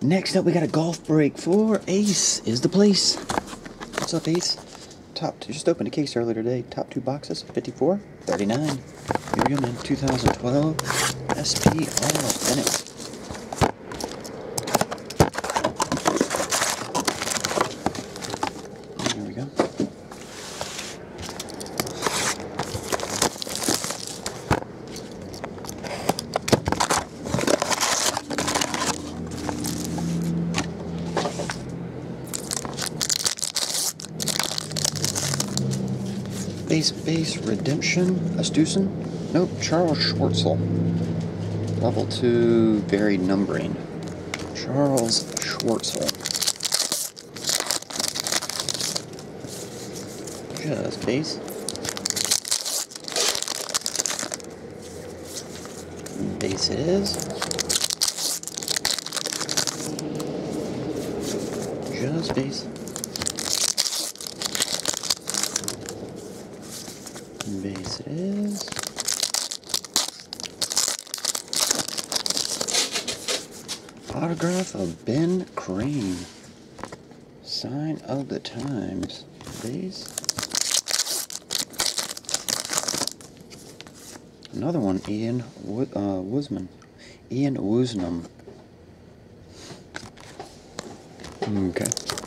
Next up, we got a golf break for Ace. Is the place? What's up, Ace? Top two, just opened a case earlier today. Top two boxes, 54, 39. Here we go, man. 2012 SP Authentic. There we go. Base Base Redemption Astucin? Nope, Charles Schwartzel. Level 2 varied numbering. Charles Schwartzel. Just base. Base it is. Just base. Base is. Autograph of Ben Crane. Sign of the times. Base. Another one, Ian Wo- uh, Woosman. Ian Woosnam. Okay.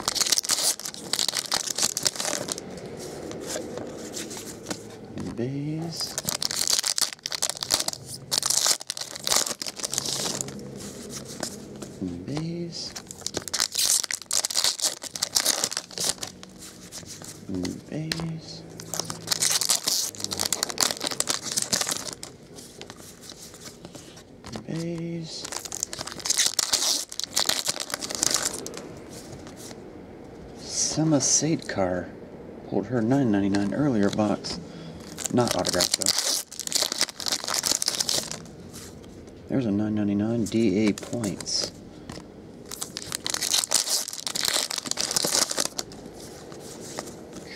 Base. Base. Base. Base. Seema Sadekar Pulled her 9.99 earlier box. Not autographed though. There's a 9.99 D.A. Points.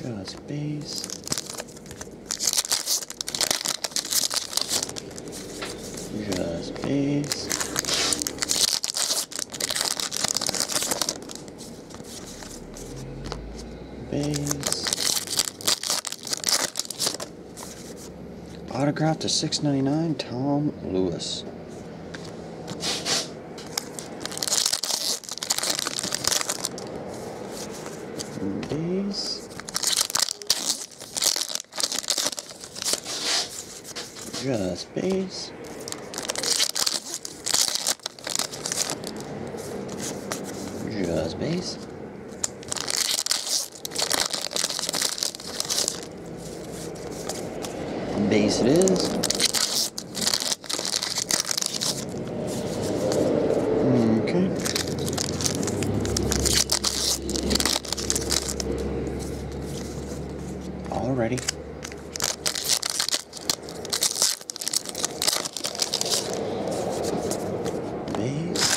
Just base. Just base. Base. Autograph to 6.99 Tom Lewis. Base. Just base. Just base. Base it is. Okay. Alrighty. Base.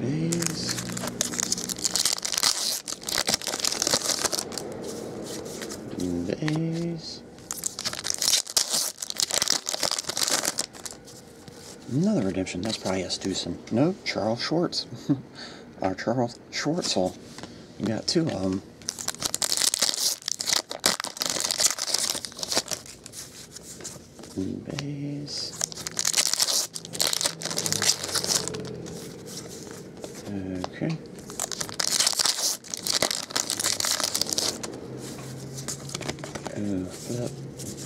Base. Base. Another redemption. That's probably a Stusen. No, Charles Schwartz. or Charles Schwartzel. You got two of them. Base. Okay. Flip.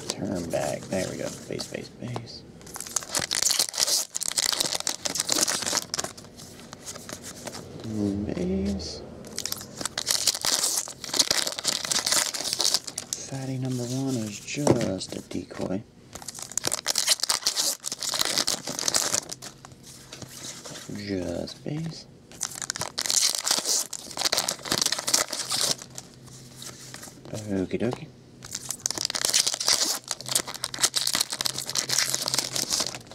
Turn back. There we go. Base, base, base. Base. Fatty number one is just a decoy. Just base. Okie dokie.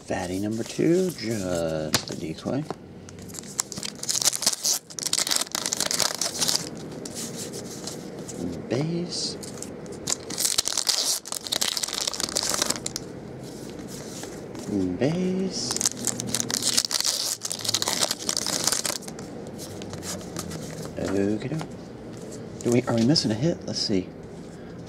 Fatty number two, just the decoy. Base. Base. Okay. Do we are we missing a hit? Let's see.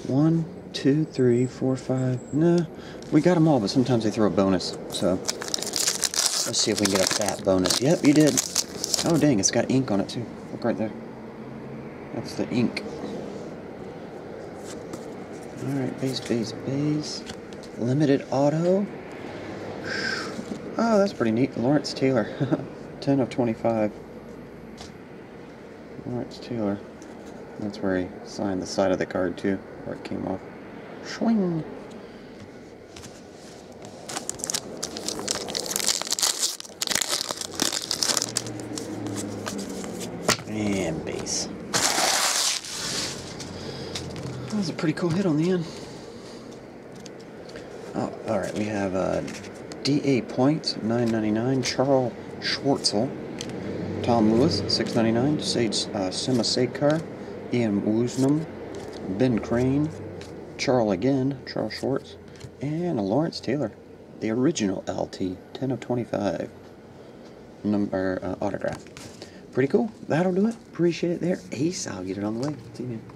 One, two, three, four, five. No we got them all, but sometimes they throw a bonus. So let's see if we can get a fat bonus. Yep, you did. Oh dang, it's got ink on it too. Look right there. That's the ink. Alright, base, base, base. Limited auto. Oh, that's pretty neat. Lawrence Taylor. 10 of 25. Lawrence Taylor. That's where he signed the side of the card too, where it came off. Swing. And base. That was a pretty cool hit on the end. Oh, all right. We have uh, D.A. Point, 9.99. Charles Schwartzel. Tom Lewis, 6.99. Sage uh, Seema Sadekar. Ian Woosnam. Ben Crane. Charles again. Charles Schwartz. And a Lawrence Taylor. The original LT, 10 of 25. Number uh, autograph. Pretty cool. That'll do it. Appreciate it there. Ace, I'll get it on the way. See you, man.